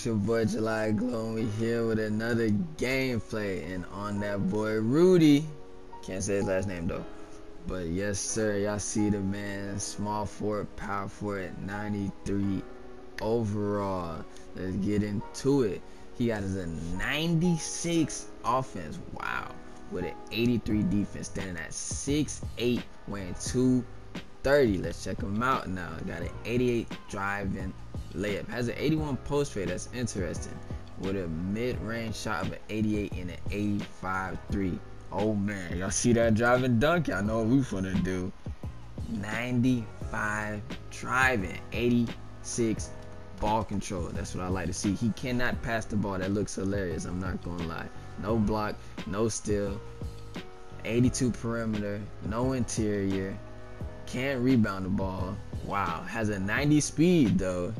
It's your boy JulyGlo, and we here with another gameplay. And on that boy Rudy, can't say his last name though, but yes sir, y'all see the man, small forward, power forward, 93 overall. Let's get into it. He got his a 96 offense. Wow, with an 83 defense, standing at 6'8", weighing 230. Let's check him out now. Got an 88 driving layup. Has an 81 post fade. That's interesting. With a mid-range shot of an 88 and an 85 three. Oh man, y'all see that driving dunk? Y'all know what we finna do. 95 driving, 86 ball control. That's what I like to see. He cannot pass the ball. That looks hilarious. I'm not gonna lie. No block, no steal. 82 perimeter, no interior. Can't rebound the ball. Wow, has a 90 speed though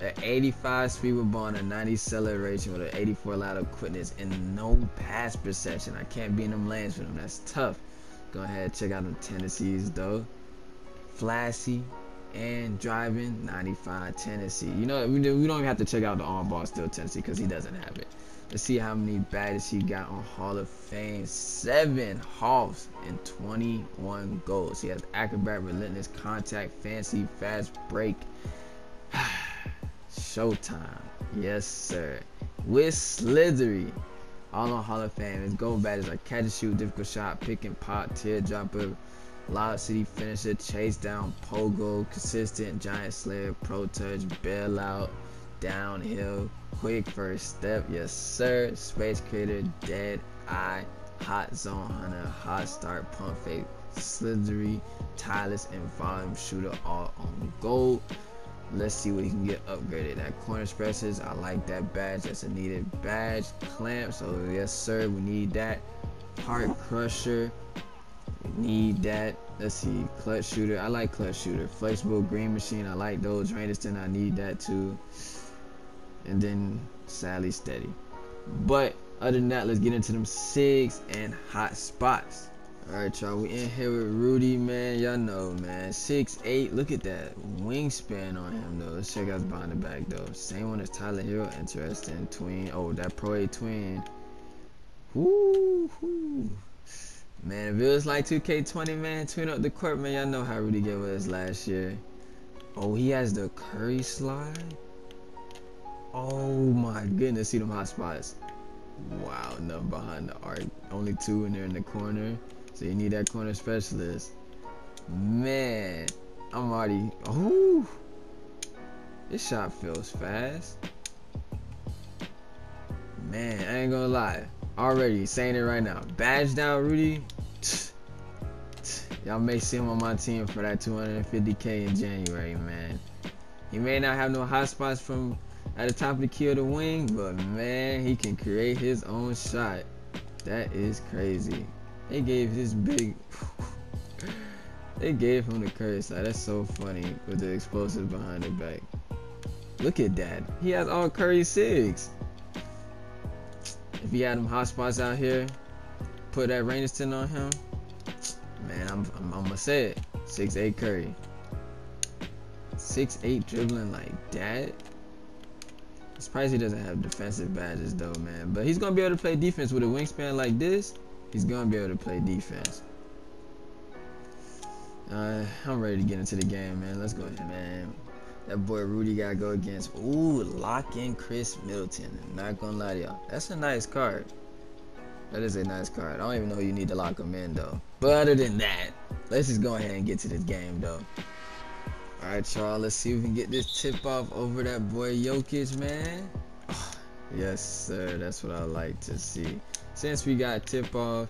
an 85 speed with ball a 90 acceleration with an 84 lateral quickness and no pass perception. I can't be in them lanes with them. That's tough. Go ahead, check out them tendencies though. Flashy and driving 95 tendency. You know, we don't even have to check out the on ball still tendency because he doesn't have it. Let's see how many badges he got on Hall of Fame. Seven halves and 21 goals. He has acrobat, relentless contact, fancy, fast break. Showtime. Yes, sir. With Slithery. All on Hall of Fame. His gold badges are catch and shoot, difficult shot, pick and pop, teardropper, lob city finisher, chase down, pogo, consistent, giant slayer, pro touch, bailout, downhill, quick first step. Yes, sir. Space creator, dead eye, hot zone hunter, hot start, pump fake, slithery, tireless, and volume shooter all on gold. Let's see what he can get upgraded. That corner presses, I like that badge. That's a needed badge. Clamp, so yes sir, we need that. Heart crusher, need that. Let's see, clutch shooter. I like clutch shooter. Flexible green machine, I like those. range extender, I need that too. And then Sally steady. But other than that, let's get into them SIGs and hot spots. Alright, y'all, we in here with Rudy, man. Y'all know, man. Six eight. Look at that wingspan on him, though. Let's check out the behind the back, though. Same one as Tyler Herro. Interesting. Twin. Oh, that Pro A twin. Woo. Man, if it was like 2K20, man, twin up the court, man. Y'all know how Rudy gave us last year. Oh, he has the Curry slide. Oh, my goodness. See them hot spots. Wow, nothing behind the arc. Only two, and they're in the corner. So you need that corner specialist. Man, I'm already. Oh, this shot feels fast. Man, I ain't gonna lie. Already saying it right now. Badged out Rudy. Y'all may see him on my team for that 250k in January, man. He may not have no hot spots from at the top of the key of the wing, but man, he can create his own shot. That is crazy. They gave this big. they gave him the curse. Like, that's so funny with the explosive behind the back. Look at that. He has all Curry SIGs. If he had them hot spots out here, put that range extender on him. Man, I'm, I'm, I'm gonna say it. Six eight Curry. Six eight dribbling like that. Surprised he doesn't have defensive badges though, man. But he's gonna be able to play defense with a wingspan like this he's gonna be able to play defense. Uh, I'm ready to get into the game, man. Let's go, ahead, man. That boy Rudy gotta go against. Ooh, lock in Khris Middleton. Not gonna lie to y'all. That's a nice card. That is a nice card. I don't even know you need to lock him in though. But other than that, let's just go ahead and get to this game though. All right, y'all. Let's see if we can get this tip off over that boy Jokic, man. Yes, sir. That's what I like to see since we got tip off,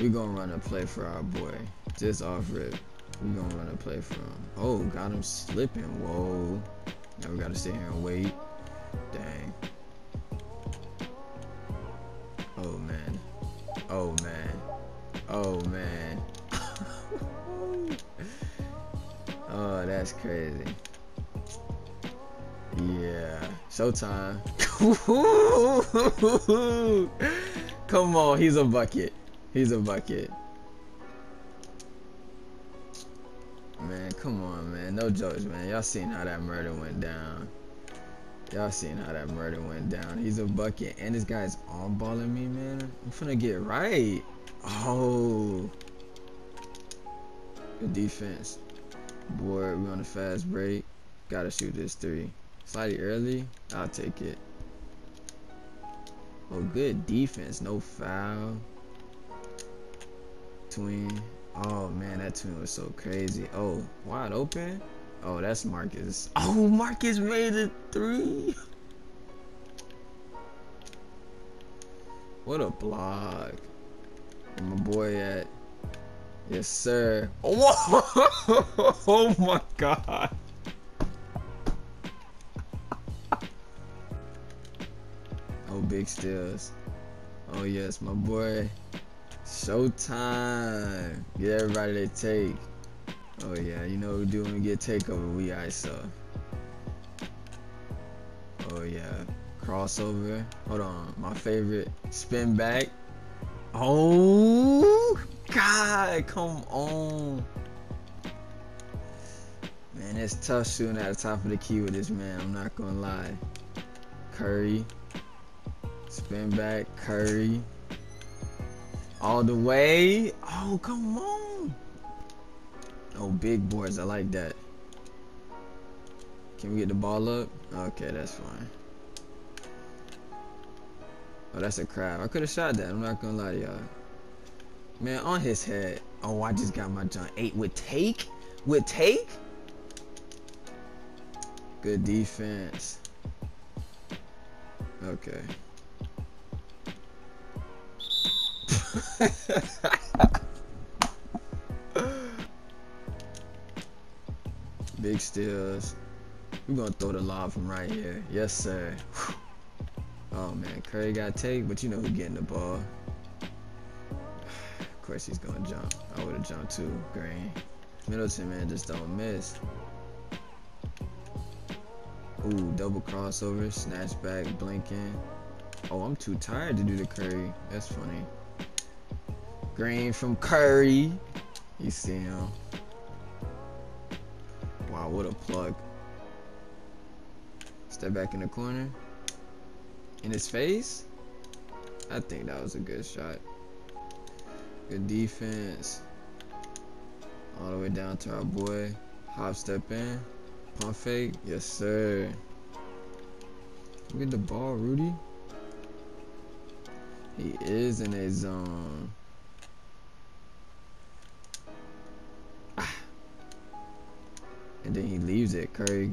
we gonna run a play for our boy. Just off rip. We gonna run a play for him. Oh, got him slipping. Whoa. Now we gotta sit here and wait. Dang. Oh man. Oh man. Oh man. oh, that's crazy. Yeah. Showtime. Come on, he's a bucket. He's a bucket. Man, come on, man. No jokes, man. Y'all seen how that murder went down. Y'all seen how that murder went down. He's a bucket, and this guy's on balling me, man. I'm finna get right. Oh. Good defense. Boy, we on a fast break. Gotta shoot this three. Slightly early, I'll take it. Oh, good defense, no foul. Twin. Oh man, that twin was so crazy. Oh, wide open. Oh, that's Marcus. Oh, Marcus made it three. What a block. Where my boy at? Yes, sir. Oh, oh my God. Oh, big steals. Oh, yes, my boy. Showtime. Get everybody they take. Oh yeah, you know what we do when we get takeover, we ISO. Oh yeah, crossover. Hold on, my favorite, spin back. Oh God, come on. Man, it's tough shooting at the top of the key with this man, I'm not gonna lie. Curry, spin back, Curry. All the way. Oh, come on. Oh, big boards. I like that. Can we get the ball up? Okay, that's fine. Oh, that's a crab. I could have shot that. I'm not gonna lie to y'all. Man, on his head. Oh, I just got my John 8 with take? With take? Good defense. Okay. Big steals. We're gonna throw the lob from right here. Yes, sir. Oh man, Curry got take, but you know who getting the ball. Of course he's gonna jump. I would have jumped too. Green. Middleton man just don't miss. Ooh, double crossover, snatch back, blinking. Oh, I'm too tired to do the Curry. That's funny. Green from Curry. You see him. Wow, what a plug. Step back in the corner. In his face? I think that was a good shot. Good defense. All the way down to our boy. Hop step in. Pump fake. Yes, sir. Look at the ball, Rudy. He is in a zone. And then he leaves it. Curry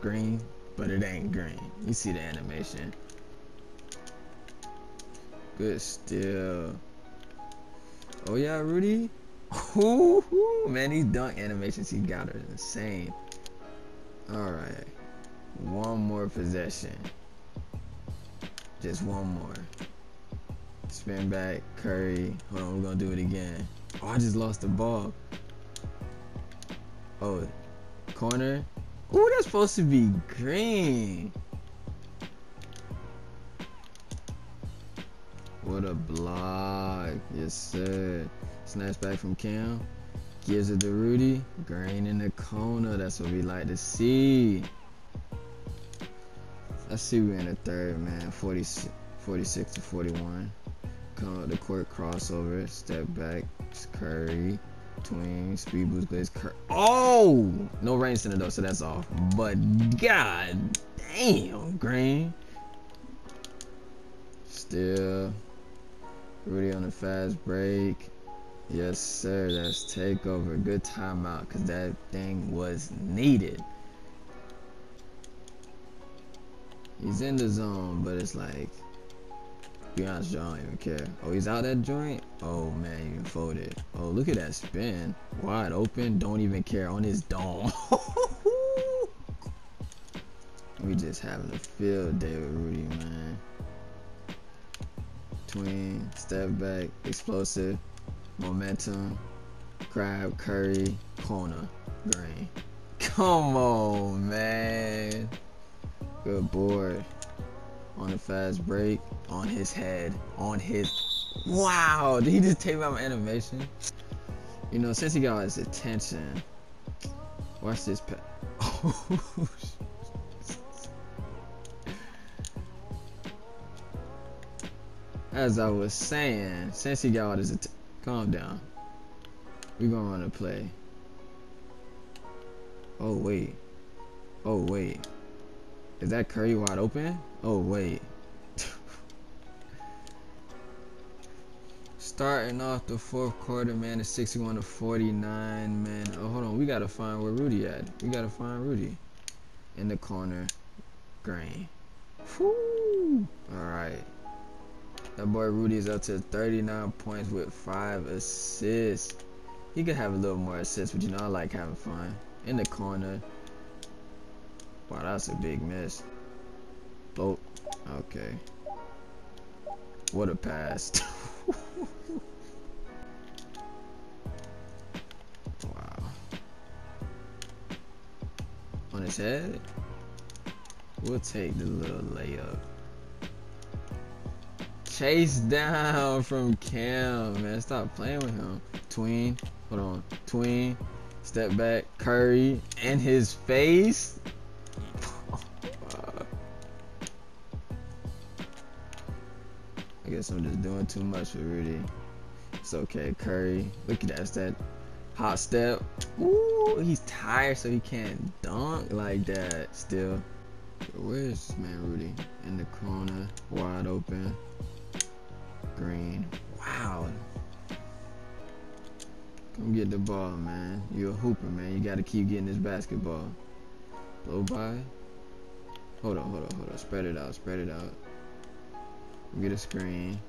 green, but it ain't green. You see the animation. Good still. Oh yeah, Rudy. Ooh, man, these dunk animations he got are insane. All right, one more possession. Just one more. Spin back, Curry. Hold on, we're gonna do it again. Oh, I just lost the ball. Oh, corner. Ooh, that's supposed to be green. What a block. Yes, sir. Snatch back from Cam. Gives it to Rudy. Green in the corner. That's what we like to see. Let's see we're in the third, man. 40, 46 to 41. Come up the court crossover. Step back. Curry. Twin, speed boost, glaze, Curry. Oh! No range center though, so that's off. But god damn, Green. Still. Rudy on the fast break. Yes, sir. That's takeover. Good timeout because that thing was needed. He's in the zone, but it's like, honest, y'all don't even care. Oh, he's out that joint? Oh, man, you folded. Oh, look at that spin. Wide open, don't even care on his dome. we just having a field day with Rudy, man. Twin, step back, explosive, momentum, crab, curry, corner, green. Come on, man. Good board. On the fast break, on his head, on his. Wow! Did he just take out my animation? You know, since he got his attention, watch this. pet. As I was saying, since he got all his attention, calm down. We gonna run a play. Oh wait. Oh wait. Is that Curry wide open? Oh wait. Starting off the fourth quarter, man, it's 61 to 49, man. Oh, hold on. We gotta find where Rudy at. We gotta find Rudy. In the corner. Green. Whoo! Alright. That boy Rudy is up to 39 points with 5 assists. He could have a little more assists, but you know, I like having fun. In the corner. Wow, that's a big miss. Oh, okay. What a pass. wow. On his head? We'll take the little layup. Chase down from Cam, man. Stop playing with him. Tween. Hold on. Tween. Step back. Curry. In his face. Guess I'm just doing too much for Rudy. It's okay. Curry. Look at that. That hot step. Ooh, he's tired so he can't dunk like that still. Where's man Rudy? In the corner, wide open. Green. Wow. Come get the ball, man. You're a hooper, man. You gotta keep getting this basketball. Blow by. Hold on, hold on, hold on. Spread it out, spread it out. Get a screen.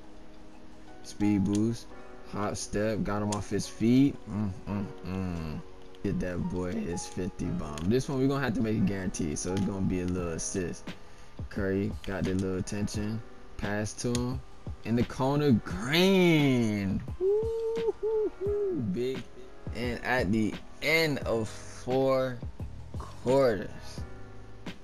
Speed boost. Hot step. Got him off his feet. Mm, mm, mm. Get that boy his 50 bomb. This one we're gonna have to make a guarantee, so it's gonna be a little assist. Curry got the little attention. Pass to him. In the corner, green. Big. And at the end of four quarters,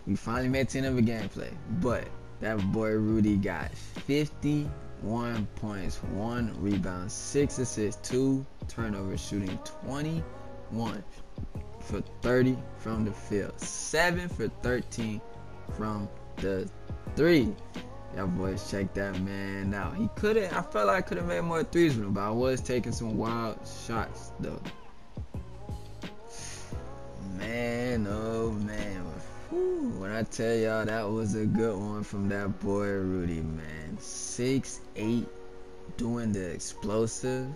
we finally made 10 of a gameplay. But that boy Rudy got 51 points, one rebound, six assists, two turnovers, shooting 21 for 30 from the field, 7 for 13 from the 3. Y'all boys check that man out. He couldn't, I felt like I could have made more threes with him, but I was taking some wild shots though. Man, oh man. When I tell y'all that was a good one from that boy Rudy, man. 6'8, doing the explosive,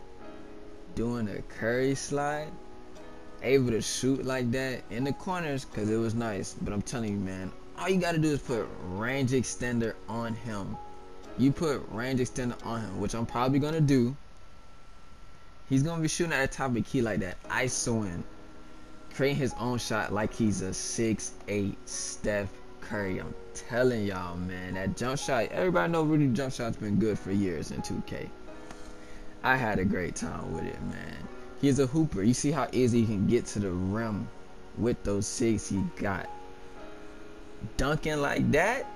doing the curry slide able to shoot like that in the corners because it was nice. But I'm telling you, man, all you got to do is put range extender on him. You put range extender on him, which I'm probably going to do. He's going to be shooting at the top of the key like that, ISOing, creating his own shot like he's a 6'8 Steph Curry. I'm telling y'all, man, that jump shot, everybody know Rudy jump shot's been good for years in 2K. I had a great time with it, man. He's a hooper. You see how easy he can get to the rim with those six he got. Dunking like that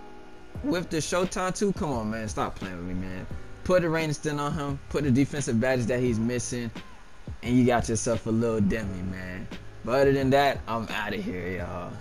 with the Showtime too. Come on, man. Stop playing with me, man. Put a range extender on him. Put the defensive badges that he's missing. And you got yourself a little demi, man. But other than that, I'm out of here, y'all.